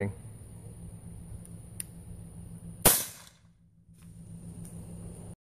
meeting